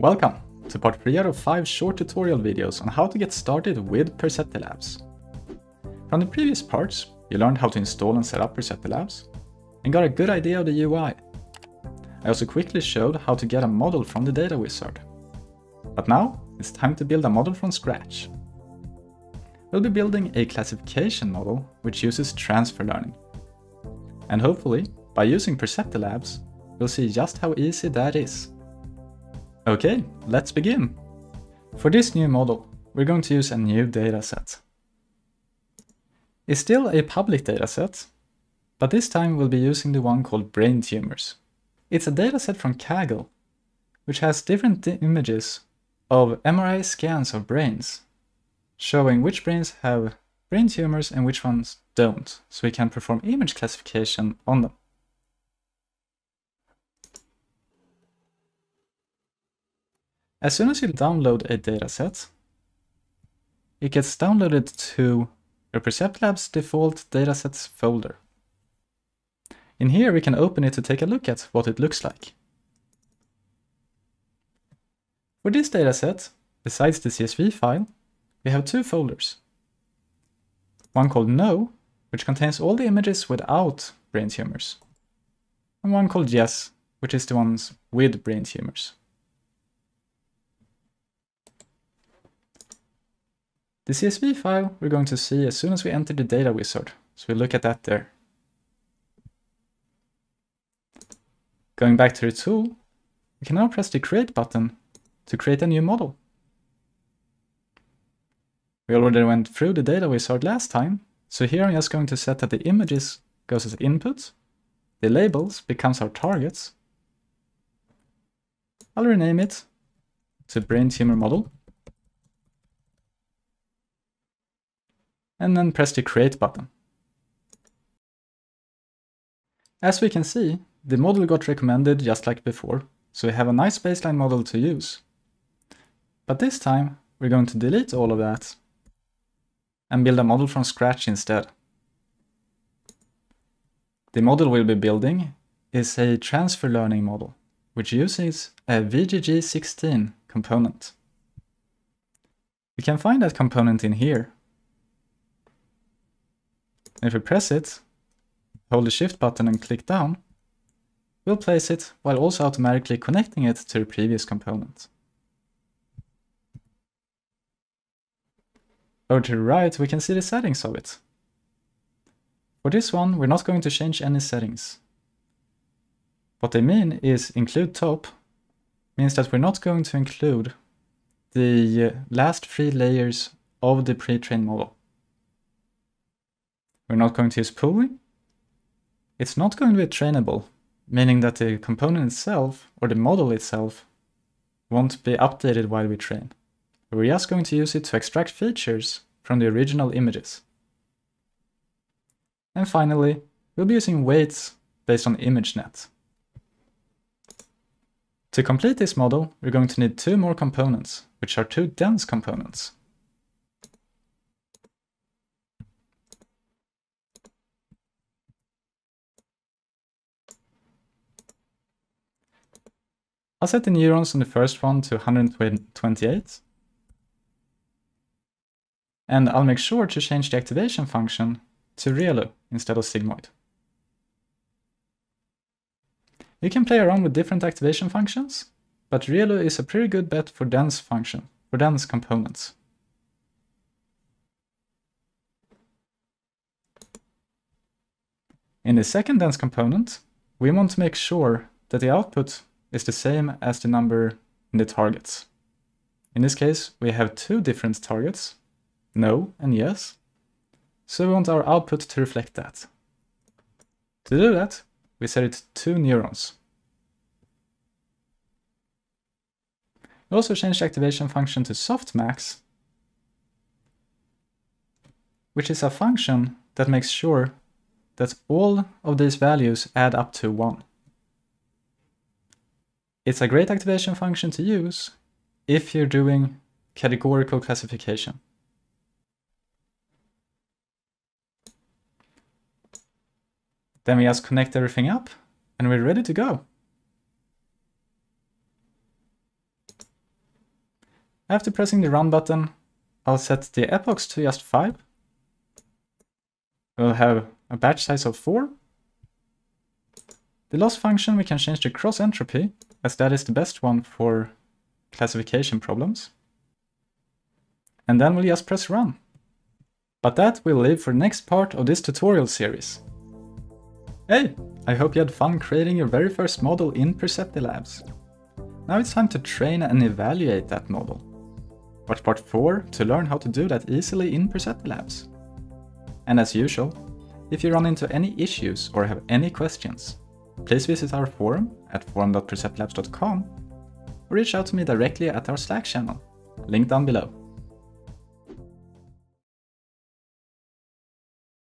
Welcome to part 3 out of 5 short tutorial videos on how to get started with PerceptiLabs. From the previous parts, you learned how to install and set up PerceptiLabs, and got a good idea of the UI. I also quickly showed how to get a model from the data wizard. But now, it's time to build a model from scratch. We'll be building a classification model which uses transfer learning. And hopefully, by using PerceptiLabs, we'll see just how easy that is. Okay, let's begin. For this new model, we're going to use a new dataset. It's still a public dataset, but this time we'll be using the one called brain tumors. It's a dataset from Kaggle, which has different images of MRI scans of brains, showing which brains have brain tumors and which ones don't, so we can perform image classification on them. As soon as you download a dataset, it gets downloaded to your PerceptiLabs default datasets folder. In here we can open it to take a look at what it looks like. For this dataset, besides the CSV file, we have two folders. One called No, which contains all the images without brain tumors, and one called Yes, which is the ones with brain tumors. The CSV file we're going to see as soon as we enter the data wizard, so we look at that there. Going back to the tool, we can now press the create button to create a new model. We already went through the data wizard last time, so here I'm just going to set that the images goes as input, the labels becomes our targets. I'll rename it to brain tumor model. And then press the create button. As we can see, the model got recommended just like before, so we have a nice baseline model to use. But this time, we're going to delete all of that and build a model from scratch instead. The model we'll be building is a transfer learning model, which uses a VGG16 component. We can find that component in here if we press it, hold the shift button and click down, we'll place it while also automatically connecting it to the previous component. Over to the right, we can see the settings of it. For this one, we're not going to change any settings. What they mean is include top means that we're not going to include the uh, last three layers of the pre-trained model. We're not going to use pooling. It's not going to be trainable, meaning that the component itself or the model itself won't be updated while we train. We're just going to use it to extract features from the original images. And finally, we'll be using weights based on ImageNet. To complete this model, we're going to need two more components, which are two dense components. I'll set the neurons on the first one to 128. And I'll make sure to change the activation function to ReLU instead of sigmoid. You can play around with different activation functions, but ReLU is a pretty good bet for dense function, for dense components. In the second dense component, we want to make sure that the output is the same as the number in the targets. In this case, we have two different targets, no and yes, so we want our output to reflect that. To do that, we set it to neurons. We also change the activation function to softmax, which is a function that makes sure that all of these values add up to 1. It's a great activation function to use if you're doing categorical classification. Then we just connect everything up and we're ready to go. After pressing the run button, I'll set the epochs to just 5. We'll have a batch size of 4. The loss function we can change to cross entropy, as that is the best one for classification problems. And then we'll just press run. But that we'll leave for the next part of this tutorial series. Hey, I hope you had fun creating your very first model in PerceptiLabs. Now it's time to train and evaluate that model. Watch part 4 to learn how to do that easily in PerceptiLabs. And as usual, if you run into any issues or have any questions, please visit our forum at forum.perceptilabs.com or reach out to me directly at our Slack channel, link down below.